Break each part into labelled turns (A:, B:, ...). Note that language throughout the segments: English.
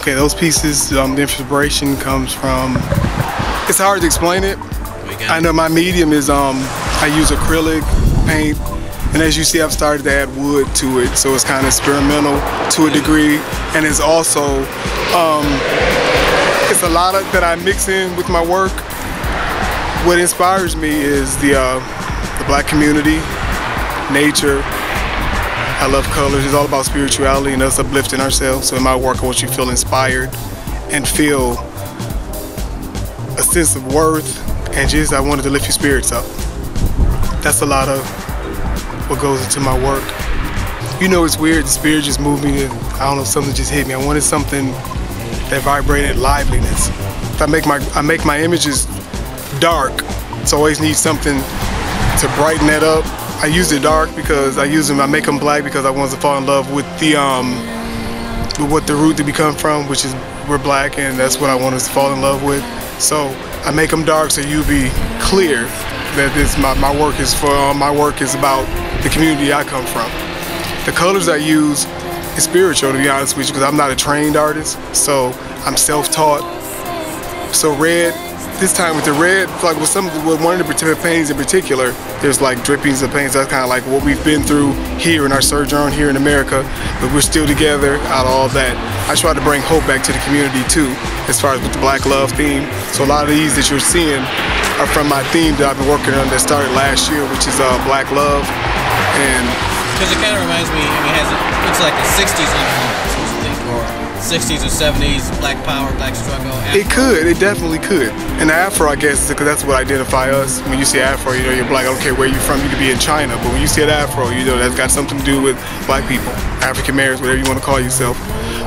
A: Okay, those pieces, um, the inspiration comes from. It's hard to explain it. I know my medium is um, I use acrylic paint, and as you see, I've started to add wood to it, so it's kind of experimental to a degree, and it's also um, it's a lot of that I mix in with my work. What inspires me is the uh, the black community, nature. I love colors. It's all about spirituality and us uplifting ourselves. So in my work, I want you to feel inspired and feel a sense of worth and just I wanted to lift your spirits up. That's a lot of what goes into my work. You know it's weird, the spirit just moved me and I don't know, something just hit me. I wanted something that vibrated liveliness. If I make my I make my images dark, so I always need something to brighten that up. I use the dark because I use them, I make them black because I want to fall in love with the um with what the root to become from, which is we're black and that's what I want us to fall in love with. So I make them dark so you be clear that this my, my work is for uh, my work is about the community I come from. The colors I use is spiritual to be honest with you because I'm not a trained artist, so I'm self-taught. So red, this time with the red, like with some with one of the particular paintings in particular, there's like drippings of paint. That's kind of like what we've been through here in our sojourn here in America, but we're still together out of all that. I try to bring hope back to the community too, as far as with the Black Love theme. So a lot of these that you're seeing are from my theme that I've been working on that started last year, which is uh, Black Love. And
B: because it kind of reminds me, I mean, it has it looks like a '60s influence, '60s or '70s Black Power, Black Struggle. Afro.
A: It could, it definitely could. And the Afro, I guess, because that's what identify us. When you see Afro, you know you're black. I don't care where you're from. You could be in China, but when you see an Afro, you know that's got something to do with black people, African Americans, whatever you want to call yourself.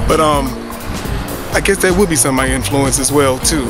A: But um, I guess that would be some of my influence as well too.